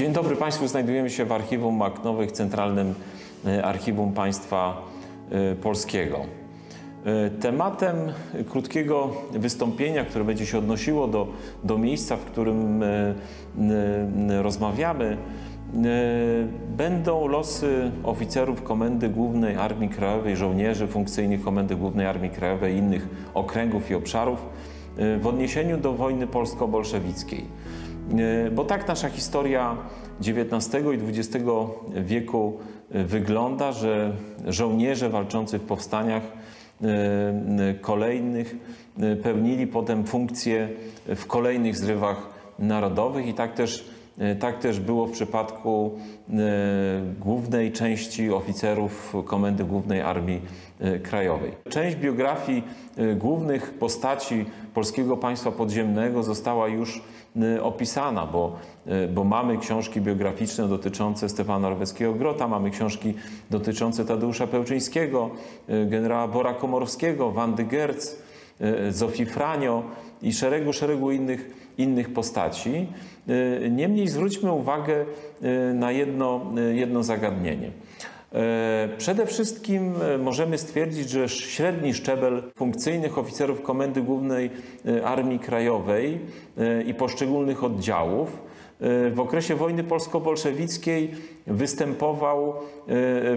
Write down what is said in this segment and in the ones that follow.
Dzień dobry Państwu. Znajdujemy się w Archiwum Maknowych, Centralnym e, Archiwum Państwa e, Polskiego. E, Tematem krótkiego wystąpienia, które będzie się odnosiło do, do miejsca, w którym rozmawiamy, będą losy oficerów Komendy Głównej Armii Krajowej, żołnierzy funkcyjnych Komendy Głównej Armii Krajowej i innych okręgów i obszarów w odniesieniu do wojny polsko-bolszewickiej. E, Bo tak nasza historia XIX i XX wieku e, wygląda, że żołnierze walczący w powstaniach e, kolejnych pełnili potem funkcje w kolejnych zrywach narodowych i tak też, tak też było w przypadku głównej części oficerów Komendy Głównej Armii Krajowej. Część biografii e, głównych postaci polskiego państwa podziemnego została już e, opisana, bo, e, bo mamy książki biograficzne dotyczące Stefana Roweckiego-Grota, mamy książki dotyczące Tadeusza Pełczyńskiego, e, generała Bora Komorowskiego, Wandy Gerc, e, Zofii Franio i szeregu, szeregu innych, innych postaci. E, Niemniej zwróćmy uwagę e, na jedno, e, jedno zagadnienie. E, Przede wszystkim e, możemy stwierdzić, że średni szczebel funkcyjnych oficerów Komendy Głównej e, Armii Krajowej i poszczególnych oddziałów w okresie wojny polsko-bolszewickiej występował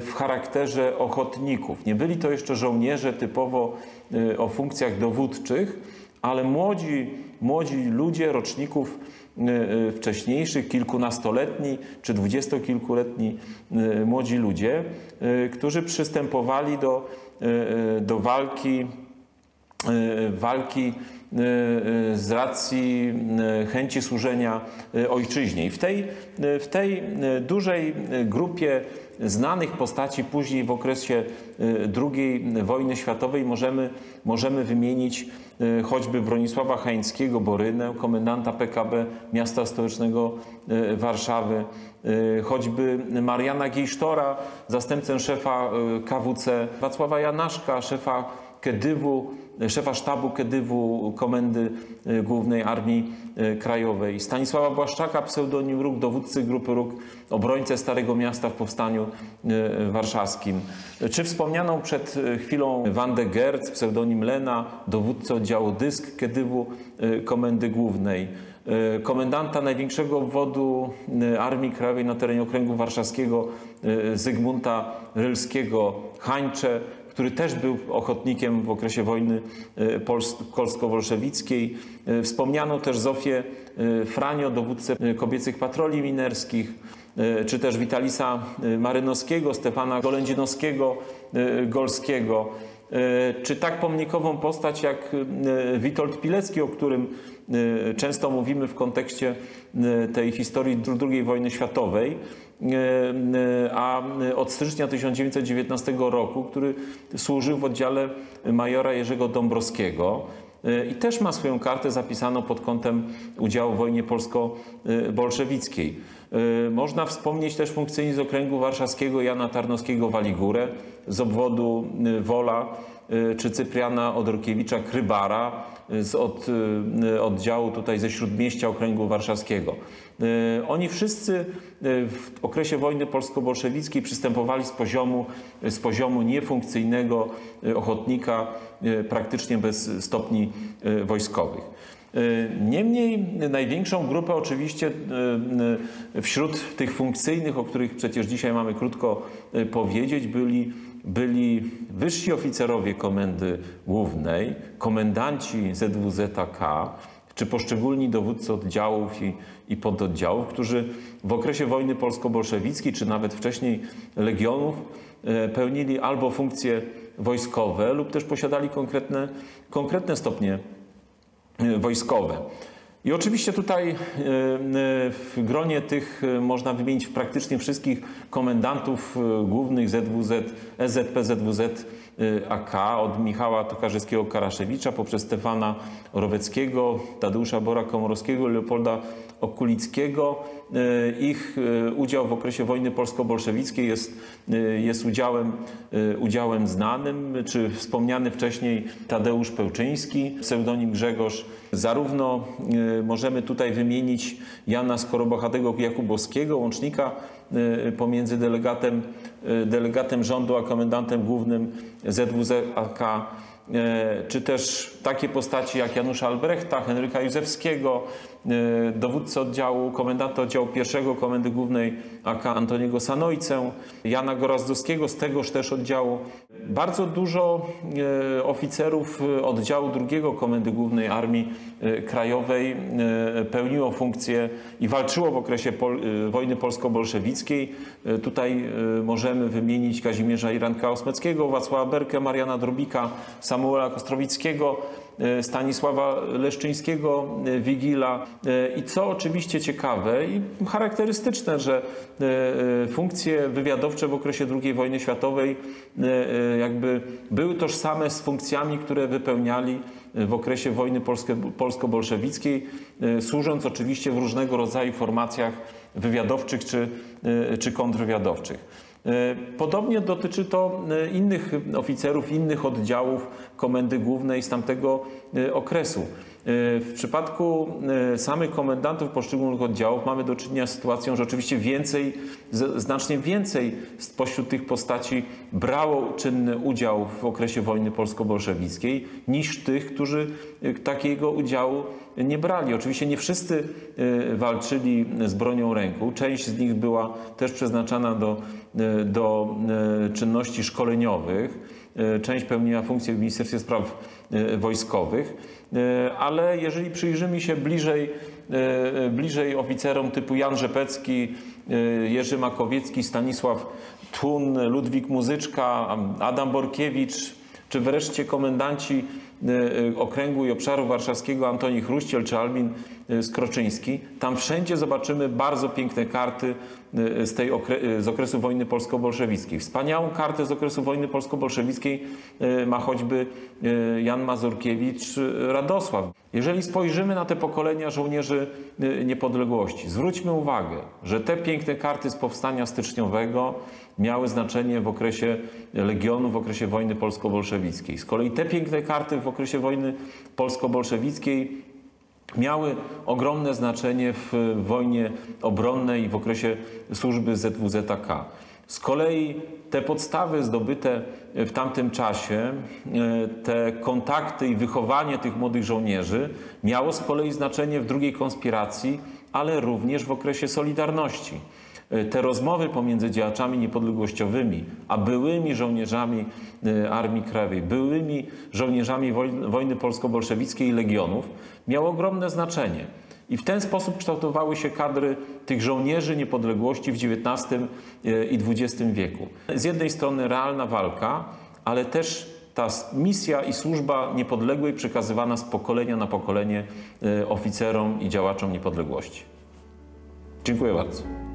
w charakterze ochotników. Nie byli to jeszcze żołnierze typowo o funkcjach dowódczych, ale młodzi, młodzi ludzie, roczników e, e, wcześniejszych, kilkunastoletni czy dwudziestokilkuletni e, młodzi ludzie, którzy przystępowali do, do walki, walki e, e, z racji chęci służenia ojczyźnie. I w tej, w tej dużej grupie znanych postaci później w okresie II wojny światowej możemy, wymienić choćby Bronisława Hańskiego, Borynę, komendanta PKB miasta stołecznego Warszawy, choćby Mariana Giejsztora, zastępcę szefa KWC, Wacława Janaszka, szefa Kedywu, szefa sztabu Kedywu Komendy e, Głównej Armii e, Krajowej, Stanisława Błaszczaka, pseudonim Róg, dowódcy grupy Róg, obrońcę Starego Miasta w Powstaniu e, Warszawskim. Czy wspomnianą przed chwilą Wandę Gerc, pseudonim Lena, dowódcę oddziału Dysk Kedywu Komendy Głównej. Komendanta największego obwodu Armii Krajowej na terenie Okręgu Warszawskiego Zygmunta Rylskiego, Hańcze, który też był ochotnikiem w okresie wojny e, pols- polsko-bolszewickiej. E, Wspomniano też Zofię e, Franio, dowódcę kobiecych patroli minerskich, czy też Witalisa Marynowskiego, Stefana Golędzinowskiego, Golskiego, czy tak pomnikową postać jak Witold Pilecki, o którym często mówimy w kontekście tej historii II wojny światowej, a od stycznia 1919 roku, który służył w oddziale majora Jerzego Dąbrowskiego e, i też ma swoją kartę zapisaną pod kątem udziału w wojnie polsko-bolszewickiej. E, Można wspomnieć też funkcyjnie z okręgu warszawskiego Jana Tarnowskiego-Waligurę, z obwodu e, Wola, e, czy Cypriana Odorkiewicza Krybara e, z od, e, oddziału tutaj ze Śródmieścia Okręgu Warszawskiego. Oni wszyscy w okresie wojny polsko-bolszewickiej przystępowali z poziomu, z poziomu niefunkcyjnego ochotnika praktycznie bez stopni wojskowych. Niemniej największą grupę oczywiście wśród tych funkcyjnych, o których przecież dzisiaj mamy krótko powiedzieć, byli, byli wyżsi oficerowie Komendy Głównej, komendanci ZWZK, czy poszczególni dowódcy oddziałów i, i pododdziałów, którzy w okresie wojny polsko-bolszewickiej, czy nawet wcześniej legionów, e, pełnili albo funkcje wojskowe lub też posiadali konkretne, konkretne stopnie e, wojskowe. I oczywiście tutaj e, e, w gronie tych e, można wymienić praktycznie wszystkich komendantów głównych ZWZ, SZP, ZWZ AK, od Michała Tokarzyskiego-Karaszewicza poprzez Stefana Roweckiego, Tadeusza Bora Komorowskiego, Leopolda Okulickiego, ich udział w okresie wojny polsko-bolszewickiej jest, jest udziałem, udziałem znanym, czy wspomniany wcześniej Tadeusz Pełczyński, pseudonim Grzegorz. Zarówno możemy tutaj wymienić Jana Skorobohatego Jakubowskiego, łącznika pomiędzy delegatem, delegatem rządu a komendantem głównym ZWZAK E, czy też takie postaci jak Janusza Albrechta, Henryka Józefskiego, e, dowódcę oddziału, komendanta oddziału pierwszego Komendy Głównej AK Antoniego Sanojcę, Jana Gorazdowskiego z tegoż też oddziału. Bardzo dużo e, oficerów oddziału drugiego Komendy Głównej Armii Krajowej pełniło funkcję i walczyło w okresie pol wojny polsko-bolszewickiej. Tutaj możemy wymienić Kazimierza Iranka Osmeckiego, Wacława Berkę, Mariana Drobika, Samuela Kostrowickiego, e, Stanisława Leszczyńskiego, e, Wigila. E, I co oczywiście ciekawe i charakterystyczne, że funkcje wywiadowcze w okresie II wojny światowej jakby były tożsame z funkcjami, które wypełniali w okresie wojny polsko-bolszewickiej, służąc oczywiście w różnego rodzaju formacjach wywiadowczych czy, czy kontrwywiadowczych. E, podobnie dotyczy to e, innych oficerów, innych oddziałów Komendy Głównej z tamtego e, okresu. W przypadku samych komendantów poszczególnych oddziałów mamy do czynienia z sytuacją, że oczywiście więcej, znacznie więcej spośród tych postaci brało czynny udział w okresie wojny polsko-bolszewickiej niż tych, którzy takiego udziału nie brali. Oczywiście nie wszyscy walczyli z bronią ręku. Część z nich była też przeznaczana do E, do e, czynności szkoleniowych. Część pełniła funkcję w Ministerstwie Spraw Wojskowych, ale jeżeli przyjrzymy się bliżej, bliżej oficerom typu Jan Rzepecki, Jerzy Makowiecki, Stanisław Tun, Ludwik Muzyczka, Adam Borkiewicz, czy wreszcie komendanci okręgu i obszaru warszawskiego Antoni Chruściel czy Albin Skroczyński, tam wszędzie zobaczymy bardzo piękne karty Y, z, tej okre z okresu wojny polsko-bolszewickiej. Wspaniałą kartę z okresu wojny polsko-bolszewickiej y, ma choćby Jan Mazurkiewicz, Radosław. Jeżeli spojrzymy na te pokolenia żołnierzy niepodległości, zwróćmy uwagę, że te piękne karty z powstania styczniowego miały znaczenie w okresie Legionu, w okresie wojny polsko-bolszewickiej. Z kolei te piękne karty w okresie wojny polsko-bolszewickiej miały ogromne znaczenie w wojnie obronnej i w okresie służby ZWZK. Z kolei te podstawy zdobyte w tamtym czasie, e, te kontakty i wychowanie tych młodych żołnierzy miało z kolei znaczenie w drugiej konspiracji, ale również w okresie Solidarności. E, te rozmowy pomiędzy działaczami niepodległościowymi, a byłymi żołnierzami e, Armii Krajowej, byłymi żołnierzami wojny polsko-bolszewickiej i legionów, miały ogromne znaczenie. I w ten sposób kształtowały się kadry tych żołnierzy niepodległości w XIX e, i XX wieku. Z jednej strony realna walka, ale też ta misja i służba niepodległej przekazywana z pokolenia na pokolenie oficerom i działaczom niepodległości. Dziękuję bardzo.